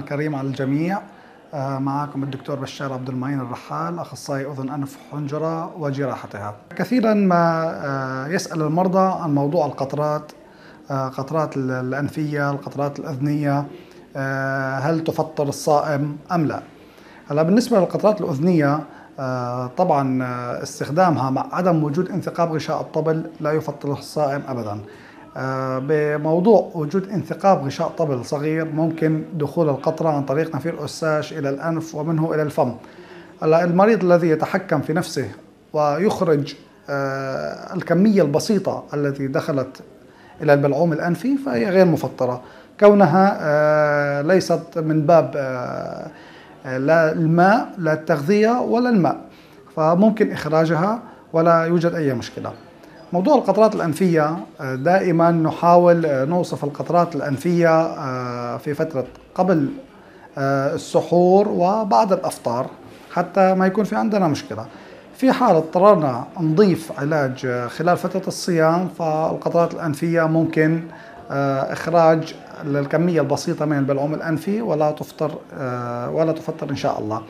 كريم على الجميع آه، معكم الدكتور بشار عبد المعين الرحال أخصائي أذن أنف حنجرة وجراحتها. كثيرا ما آه، يسأل المرضى عن موضوع القطرات آه، قطرات الأنفية، القطرات الأذنية هل تفطر الصائم أم لا؟ هلا بالنسبة للقطرات الأذنية طبعا استخدامها مع عدم وجود انثقاب غشاء الطبل لا يفطر الصائم ابدا. آه، بموضوع وجود انثقاب غشاء طبل صغير ممكن دخول القطرة عن طريق نفير أساش إلى الأنف ومنه إلى الفم. المريض الذي يتحكم في نفسه ويخرج آه، الكمية البسيطة التي دخلت إلى البلعوم الأنفي فهي غير مفطرة. كونها آه، ليست من باب لا الماء لا التغذية ولا الماء فممكن إخراجها ولا يوجد أي مشكلة. موضوع القطرات الأنفية آه، دائما نحاول آه، نوصف القطرات الأنفية آه، في فترة قبل السحور وبعد الأفطار حتى ما يكون في عندنا مشكلة. في حال اضطررنا نضيف علاج خلال فترة الصيام فالقطرات الأنفية ممكن إخراج الكمية البسيطة من البلعوم الأنفي ولا تفطر ولا تفطر إن شاء الله.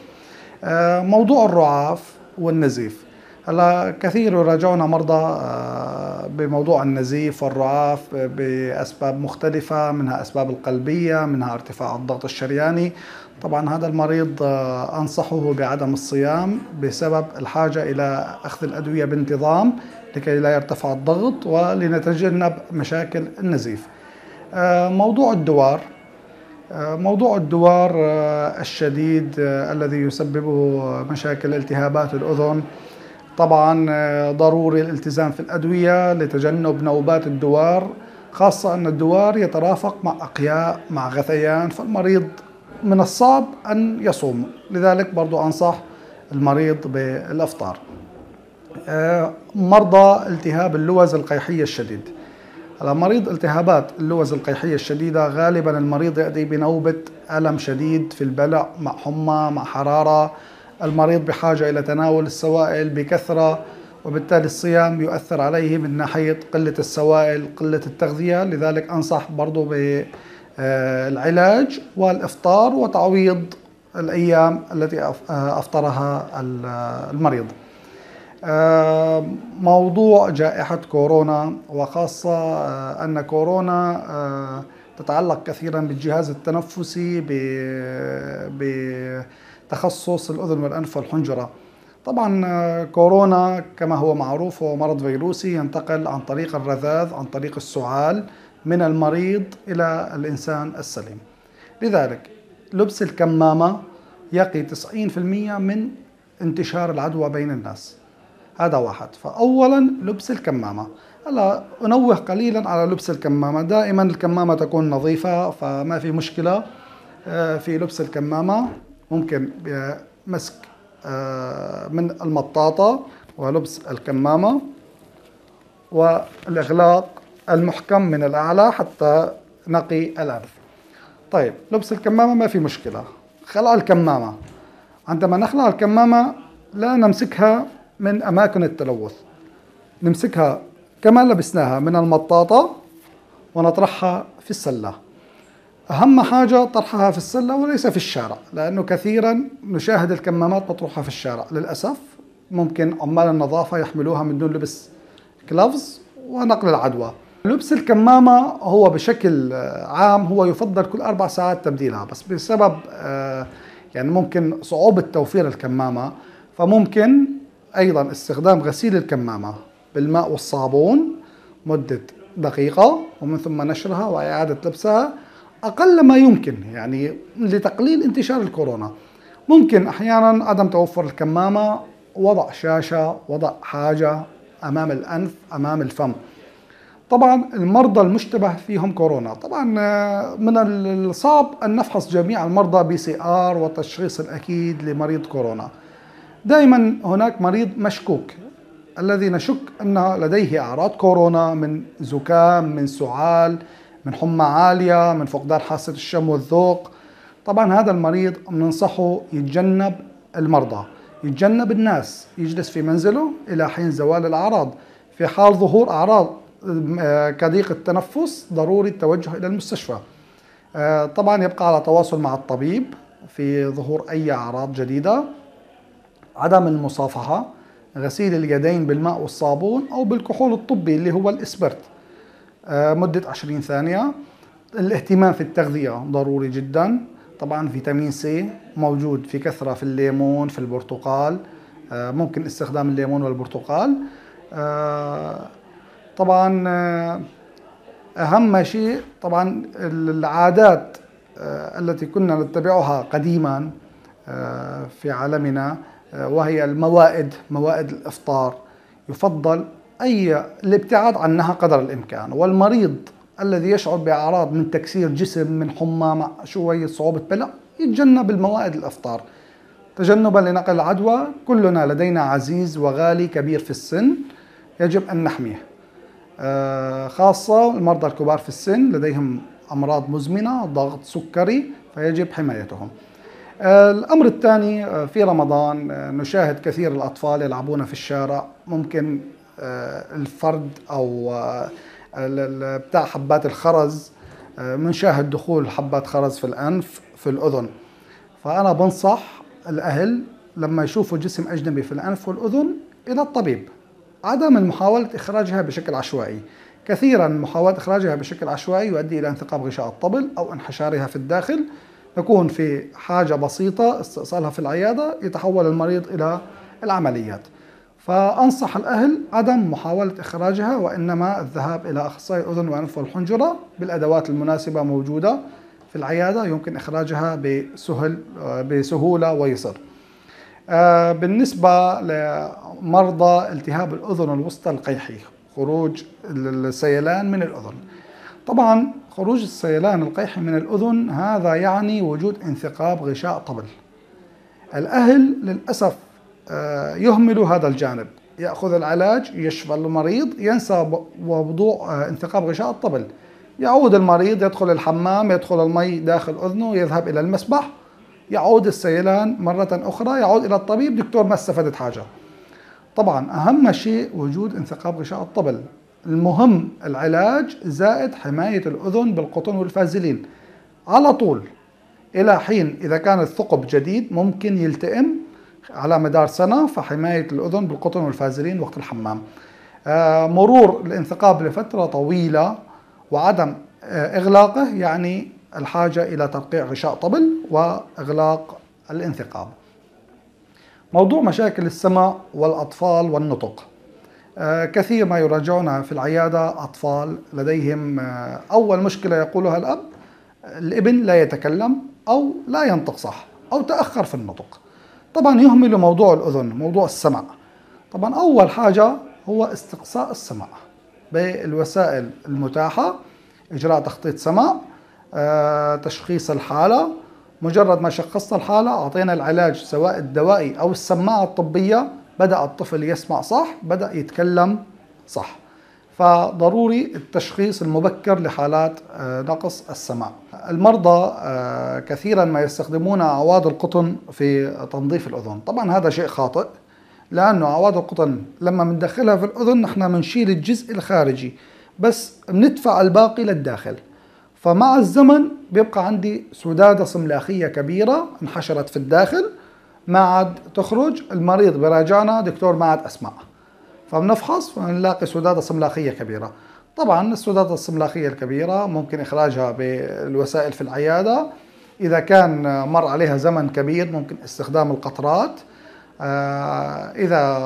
موضوع الرعاف والنزيف. هلا كثير يراجعونا مرضى آه، بموضوع النزيف والرعاف بأسباب مختلفة منها أسباب القلبية منها ارتفاع الضغط الشرياني. طبعا هذا المريض آه، أنصحه بعدم الصيام بسبب الحاجة إلى أخذ الأدوية بانتظام لكي لا يرتفع الضغط ولنتجنب مشاكل النزيف. آه، موضوع الدوار موضوع الدوار الشديد الذي يسببه مشاكل التهابات الأذن طبعا آه، ضروري الالتزام في الأدوية لتجنب نوبات الدوار خاصة أن الدوار يترافق مع أقياء مع غثيان فالمريض من الصعب أن يصوم. لذلك برضو أنصح المريض بالأفطار. آه، مرضى التهاب اللوز القيحية الشديد. على مريض التهابات اللوز القيحية الشديدة غالبا المريض يأتي بنوبة ألم شديد في البلع مع حمى مع حرارة المريض بحاجة إلى تناول السوائل بكثرة وبالتالي الصيام يؤثر عليه من ناحية قلة السوائل قلة التغذية. لذلك أنصح برضو بالعلاج والإفطار وتعويض الأيام التي أفطرها المريض. موضوع جائحة كورونا وخاصة أن كورونا تتعلق كثيرا بالجهاز التنفسي تخصص الأذن والأنف والحنجرة. طبعا آه، كورونا كما هو معروف هو مرض فيروسي ينتقل عن طريق الرذاذ عن طريق السعال من المريض إلى الإنسان السليم. لذلك لبس الكمامة يقي 90% من انتشار العدوى بين الناس. هذا واحد. فأولا لبس الكمامة. هلا أنوه قليلا على لبس الكمامة. دائما الكمامة تكون نظيفة فما في مشكلة آه، في لبس الكمامة. ممكن بمسك آه، من المطاطة ولبس الكمامة والإغلاق المحكم من الأعلى حتى نقي الأنف طيب لبس الكمامة ما في مشكلة. خلع الكمامة. عندما نخلع الكمامة لا نمسكها من أماكن التلوث. نمسكها كما لبسناها من المطاطة ونطرحها في السلة. أهم حاجة طرحها في السلة وليس في الشارع لأنه كثيرا نشاهد الكمامات مطروحة في الشارع. للأسف ممكن عمال النظافة يحملوها من دون لبس كلافز ونقل العدوى. لبس الكمامة هو بشكل عام هو يفضل كل أربع ساعات تبديلها بس بسبب آه، يعني ممكن صعوبة توفير الكمامة فممكن أيضا استخدام غسيل الكمامة بالماء والصابون مدة دقيقة ومن ثم نشرها وإعادة لبسها أقل ما يمكن يعني لتقليل انتشار الكورونا. ممكن أحيانا عدم توفر الكمامة وضع شاشة وضع حاجة أمام الأنف أمام الفم. طبعا المرضى المشتبه فيهم كورونا. طبعا آه، من الصعب أن نفحص جميع المرضى PCR والتشخيص الأكيد لمريض كورونا. دائما هناك مريض مشكوك الذي نشك أن لديه أعراض كورونا من زكام من سعال من حمى عالية من فقدان حاسة الشم والذوق. طبعا هذا المريض بننصحه يتجنب المرضى يتجنب الناس يجلس في منزله إلى حين زوال الأعراض. في حال ظهور أعراض آه، كضيق التنفس ضروري التوجه إلى المستشفى. آه، طبعا يبقى على تواصل مع الطبيب في ظهور أي أعراض جديدة. عدم المصافحة غسيل اليدين بالماء والصابون أو بالكحول الطبي اللي هو الإسبرت. مدة 20 ثانية. الاهتمام في التغذية ضروري جدا. طبعا فيتامين سي موجود في كثرة في الليمون في البرتقال. آه، ممكن استخدام الليمون والبرتقال. طبعا أهم شيء طبعا العادات آه، التي كنا نتبعها قديما آه، في عالمنا آه، وهي الموائد موائد الإفطار. يفضل أي الابتعاد عنها قدر الإمكان. والمريض الذي يشعر بأعراض من تكسير جسم من حمى مع شوية صعوبة بلع يتجنب الموائد الإفطار. تجنبا لنقل العدوى كلنا لدينا عزيز وغالي كبير في السن يجب أن نحميه. آه، خاصة المرضى الكبار في السن لديهم أمراض مزمنة ضغط سكري فيجب حمايتهم. آه، الأمر الثاني آه، في رمضان نشاهد كثير الأطفال يلعبون في الشارع. ممكن الفرد أو بتاع حبات الخرز بنشاهد دخول حبات خرز في الأنف في الأذن. فأنا بنصح الأهل لما يشوفوا جسم أجنبي في الأنف والأذن إلى الطبيب عدم محاولة إخراجها بشكل عشوائي. كثيرا محاولة إخراجها بشكل عشوائي يؤدي إلى انثقاب غشاء الطبل أو انحشارها في الداخل. يكون في حاجة بسيطة استئصالها في العيادة يتحول المريض إلى العمليات. فأنصح الأهل عدم محاولة إخراجها وإنما الذهاب إلى أخصائي الأذن والأنف والحنجرة بالأدوات المناسبة موجودة في العيادة يمكن إخراجها بسهل بسهولة ويسر. آه، بالنسبة لمرضى التهاب الأذن الوسطى القيحي خروج السيلان من الأذن. طبعا خروج السيلان القيحي من الأذن هذا يعني وجود انثقاب غشاء طبل. الأهل للأسف آه، يهملوا هذا الجانب. يأخذ العلاج يشفى المريض ينسى موضوع آه، انثقاب غشاء الطبل. يعود المريض يدخل الحمام يدخل المي داخل أذنه يذهب إلى المسبح. يعود السيلان مرة أخرى يعود إلى الطبيب دكتور ما استفدت حاجة؟ طبعا أهم شيء وجود انثقاب غشاء الطبل. المهم العلاج زائد حماية الأذن بالقطن والفازلين. على طول إلى حين إذا كان الثقب جديد ممكن يلتئم على مدار سنة فحماية الأذن بالقطن والفازلين وقت الحمام. آه مرور الانثقاب لفترة طويلة وعدم آه إغلاقه يعني الحاجة إلى ترقيع غشاء طبل وإغلاق الانثقاب موضوع مشاكل السمع والأطفال والنطق. آه، كثير ما يراجعون في العيادة أطفال لديهم أول مشكلة يقولها الأب الإبن لا يتكلم أو لا ينطق صح أو تأخر في النطق. طبعا يهمل موضوع الأذن موضوع السمع طبعا أول حاجة هو استقصاء السمع بالوسائل المتاحة إجراء تخطيط سمع آه، تشخيص الحالة. مجرد ما شخصنا الحالة أعطينا العلاج سواء الدوائي أو السماعة الطبية بدأ الطفل يسمع صح بدأ يتكلم صح. فضروري التشخيص المبكر لحالات آه، نقص السمع المرضى آه، كثيرا ما يستخدمون أعواد القطن في تنظيف الأذن. طبعا هذا شيء خاطئ لأنه أعواد القطن لما بندخلها في الأذن نحن بنشيل الجزء الخارجي بس بندفع الباقي للداخل. فمع الزمن بيبقى عندي سدادة صملاخية كبيرة انحشرت في الداخل ما عاد تخرج. المريض براجعنا دكتور ما عاد أسمع. فبنفحص ونلاقي سدادة صملاخية كبيرة. طبعا السدادة الصملاخية الكبيرة ممكن إخراجها بالوسائل في العيادة. إذا كان مر عليها زمن كبير ممكن استخدام القطرات. آه، إذا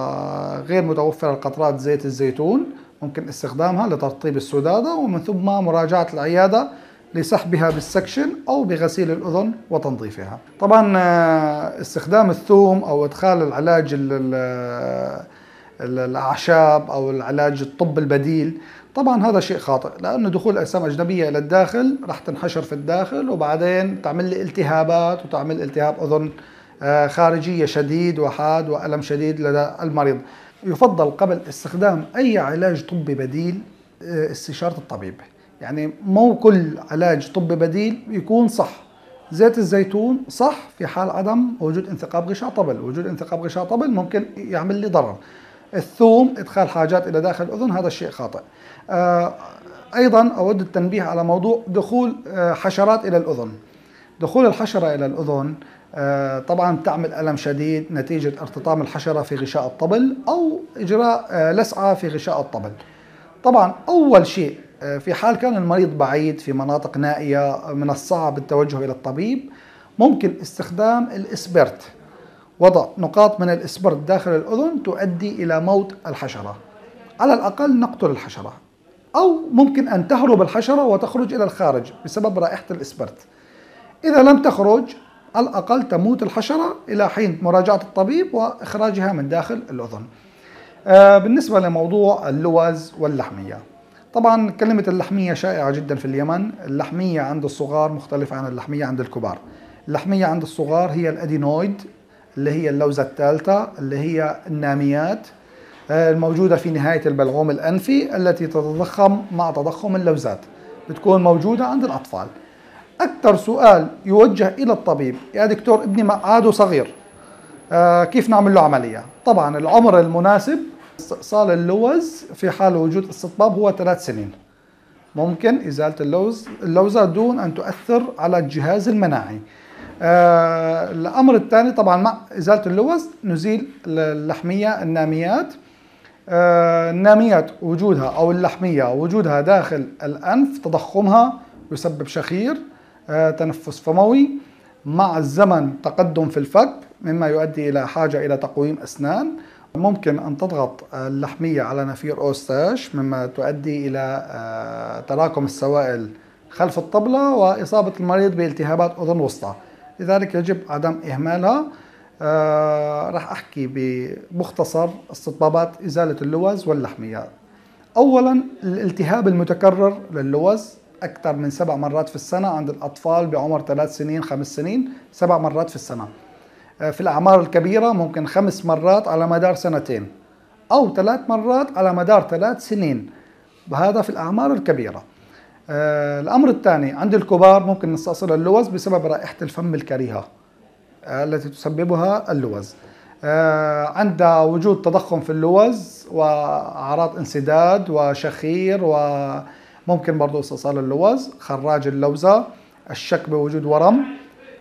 غير متوفرة القطرات زيت الزيتون ممكن استخدامها لترطيب السدادة ومن ثم مراجعة العيادة لسحبها بالسكشن أو بغسيل الأذن وتنظيفها. طبعا آه، استخدام الثوم أو إدخال العلاج الأعشاب أو العلاج الطب البديل. طبعا هذا شيء خاطئ لأنه دخول أجسام أجنبية إلى الداخل راح تنحشر في الداخل وبعدين تعمل لي التهابات وتعمل التهاب أذن آه، خارجية شديد وحاد وألم شديد لدى المريض. يفضل قبل استخدام أي علاج طبي بديل آه، استشارة الطبيب. يعني مو كل علاج طبي بديل يكون صح. زيت الزيتون صح في حال عدم وجود انثقاب غشاء طبل. وجود انثقاب غشاء طبل ممكن يعمل لي ضرر. الثوم إدخال حاجات إلى داخل الأذن هذا الشيء خاطئ. آه أيضا أود التنبيه على موضوع دخول حشرات إلى الأذن. دخول الحشرة إلى الأذن طبعا تعمل ألم شديد نتيجة ارتطام الحشرة في غشاء الطبل أو إجراء لسعة في غشاء الطبل. طبعا أول شيء في حال كان المريض بعيد في مناطق نائية من الصعب التوجه إلى الطبيب ممكن استخدام الإسبرت. وضع نقاط من الاسبرت داخل الأذن تؤدي إلى موت الحشرة. على الأقل نقتل الحشرة. أو ممكن أن تهرب الحشرة وتخرج إلى الخارج بسبب رائحة الاسبرت إذا لم تخرج على الأقل تموت الحشرة إلى حين مراجعة الطبيب وإخراجها من داخل الأذن. آه، بالنسبة لموضوع اللوز واللحمية. طبعا كلمة اللحمية شائعة جدا في اليمن. اللحمية عند الصغار مختلفة عن اللحمية عند الكبار. اللحمية عند الصغار هي الأدينويد اللي هي اللوزة الثالثة اللي هي الناميات آه، الموجودة في نهاية البلغوم الأنفي التي تتضخم مع تضخم اللوزات. بتكون موجودة عند الأطفال. أكثر سؤال يوجه إلى الطبيب يا دكتور ابني عاده صغير آه، كيف نعمل له عملية؟ طبعا العمر المناسب استئصال اللوز في حال وجود استطباب هو ثلاث سنين. ممكن إزالة اللوز اللوزة دون أن تؤثر على الجهاز المناعي. آه الأمر الثاني طبعا مع إزالة اللوز نزيل اللحمية الناميات. آه الناميات وجودها أو اللحمية وجودها داخل الأنف تضخمها يسبب شخير آه تنفس فموي. مع الزمن تقدم في الفك مما يؤدي إلى حاجة إلى تقويم أسنان. ممكن أن تضغط اللحمية على نفير أوستاش مما تؤدي إلى آه، تراكم السوائل خلف الطبلة وإصابة المريض بالتهابات أذن وسطى. لذلك يجب عدم إهمالها. آه راح أحكي بمختصر استطبابات إزالة اللوز واللحمية أولا الالتهاب المتكرر للوز أكثر من سبع مرات في السنة عند الأطفال بعمر ثلاث سنين خمس سنين سبع مرات في السنة. آه، في الأعمار الكبيرة ممكن خمس مرات على مدار سنتين أو ثلاث مرات على مدار ثلاث سنين. وهذا في الأعمار الكبيرة. الأمر الثاني عند الكبار ممكن نستأصل اللوز بسبب رائحة الفم الكريهة آه، التي تسببها اللوز. عند وجود تضخم في اللوز وأعراض انسداد وشخير وممكن برضو استئصال اللوز خراج اللوزة الشك بوجود ورم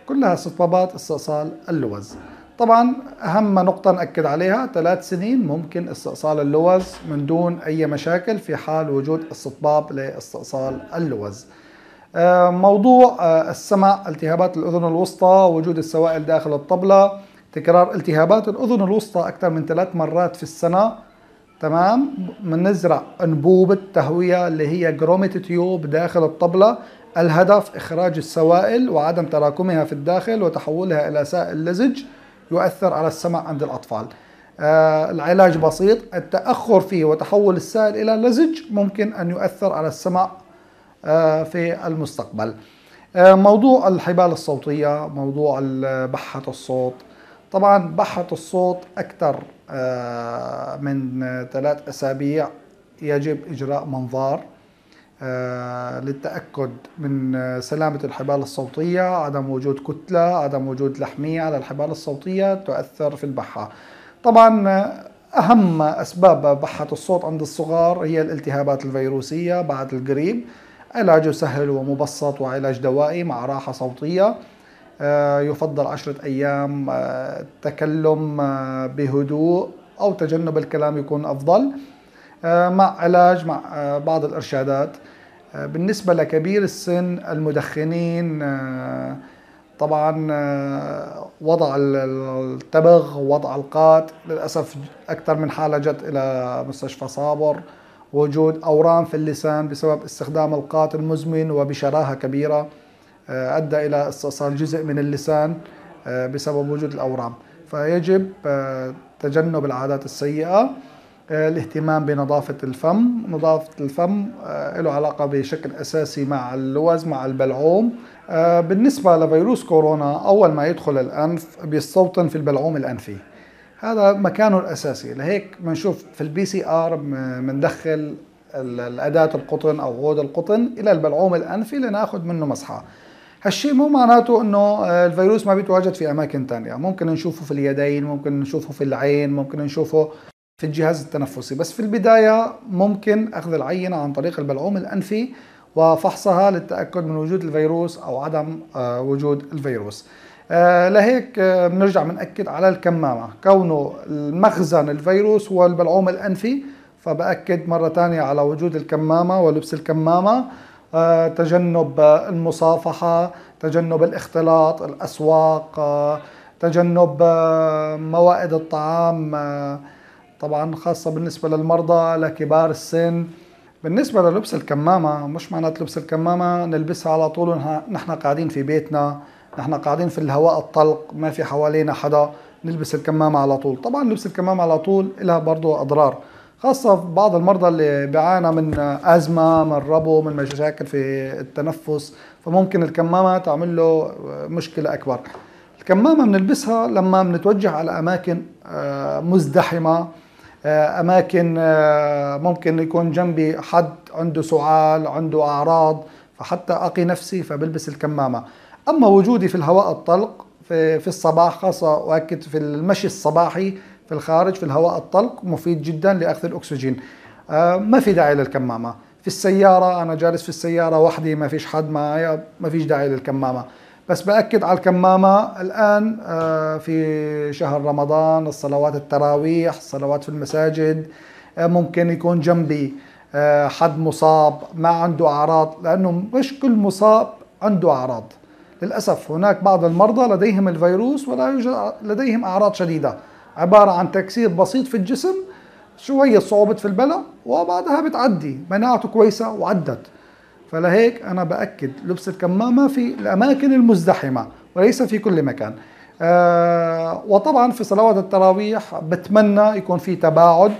كلها استطبابات استئصال اللوز. طبعا أهم نقطة نأكد عليها ثلاث سنين ممكن استئصال اللوز من دون أي مشاكل في حال وجود استطباب لاستئصال اللوز. آه، موضوع آه، السمع التهابات الأذن الوسطى وجود السوائل داخل الطبلة تكرار التهابات الأذن الوسطى أكثر من ثلاث مرات في السنة. تمام؟ بنزرع أنبوبة تهوية اللي هي grommet tube داخل الطبلة الهدف إخراج السوائل وعدم تراكمها في الداخل وتحولها إلى سائل لزج. يؤثر على السمع عند الأطفال. آه العلاج بسيط التأخر فيه وتحول السائل إلى لزج ممكن أن يؤثر على السمع آه في المستقبل. آه موضوع الحبال الصوتية موضوع بحة الصوت. طبعا بحة الصوت أكثر من ثلاث أسابيع يجب إجراء منظار. للتأكد من سلامة الحبال الصوتية عدم وجود كتلة عدم وجود لحمية على الحبال الصوتية تؤثر في البحة. طبعا أهم أسباب بحة الصوت عند الصغار هي الالتهابات الفيروسية بعد القريب علاجه سهل ومبسط وعلاج دوائي مع راحة صوتية. آه، يفضل عشرة أيام آه، تكلم بهدوء أو تجنب الكلام يكون أفضل. مع علاج مع بعض الإرشادات. آه، بالنسبة لكبير السن المدخنين آه، طبعا آه، وضع التبغ وضع القات للأسف أكثر من حالة جت إلى مستشفى صابر. وجود أورام في اللسان بسبب استخدام القات المزمن وبشراهة كبيرة أدى إلى استئصال جزء من اللسان بسبب وجود الأورام. فيجب تجنب العادات السيئة. آه، الاهتمام بنظافة الفم. نظافة الفم آه، له علاقة بشكل أساسي مع اللوز مع البلعوم. آه، بالنسبة لفيروس كورونا أول ما يدخل الأنف بيستوطن في البلعوم الأنفي. هذا مكانه الأساسي. لهيك بنشوف في ال PCR بندخل الأداة القطن أو عود القطن إلى البلعوم الأنفي لنأخذ منه مسحة هالشيء مو معناته إنه الفيروس ما بيتواجد في أماكن ثانية ممكن نشوفه في اليدين ممكن نشوفه في العين ممكن نشوفه في الجهاز التنفسي. بس في البداية ممكن أخذ العينة عن طريق البلعوم الأنفي وفحصها للتأكد من وجود الفيروس أو عدم آه، وجود الفيروس. آه، لهيك آه، بنرجع بنأكد على الكمامة. كونه المخزن الفيروس هو البلعوم الأنفي فبأكد مرة ثانية على وجود الكمامة ولبس الكمامة. تجنب المصافحة تجنب الاختلاط الأسواق تجنب موائد الطعام طبعا خاصة بالنسبة للمرضى لكبار السن. بالنسبة للبس الكمامة مش معنات لبس الكمامة نلبسها على طول نحن قاعدين في بيتنا نحن قاعدين في الهواء الطلق ما في حوالينا حدا نلبس الكمامة على طول. طبعا لبس الكمامة على طول لها برضو أضرار خاصة بعض المرضى اللي بيعانى من أزمة من ربو من مشاكل في التنفس. فممكن الكمامة تعمل له مشكلة أكبر. الكمامة بنلبسها لما بنتوجه على أماكن آه، مزدحمة. أماكن آه، ممكن يكون جنبي حد عنده سعال عنده أعراض فحتى أقي نفسي فبلبس الكمامة. أما وجودي في الهواء الطلق في, الصباح خاصة واكد في المشي الصباحي في الخارج في الهواء الطلق مفيد جدا لأخذ الأكسجين. آه، ما في داعي للكمامة. في السيارة أنا جالس في السيارة وحدي ما فيش حد معي ما فيش داعي للكمامة. بس بأكد على الكمامة. الآن آه، في شهر رمضان الصلوات التراويح الصلوات في المساجد آه، ممكن يكون جنبي آه، حد مصاب ما عنده أعراض لأنه مش كل مصاب عنده أعراض. للأسف هناك بعض المرضى لديهم الفيروس ولا يوجد لديهم أعراض شديدة. عبارة عن تكسير بسيط في الجسم شوية صعوبة في البلع وبعدها بتعدي. مناعته كويسة وعدت. فلهيك أنا بأكد لبس الكمامة في الأماكن المزدحمة وليس في كل مكان. آه وطبعا في صلوات التراويح بتمنى يكون في تباعد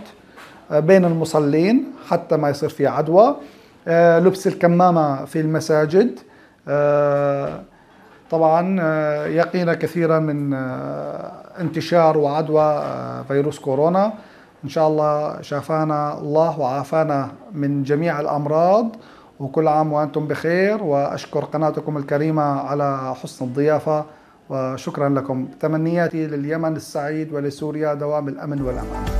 آه، بين المصلين حتى ما يصير في عدوى. آه لبس الكمامة في المساجد طبعا يقينا كثيرا من انتشار وعدوى فيروس كورونا. إن شاء الله شافانا الله وعافانا من جميع الأمراض وكل عام وأنتم بخير وأشكر قناتكم الكريمة على حسن الضيافة وشكرا لكم. تمنياتي لليمن السعيد ولسوريا دوام الأمن والأمان.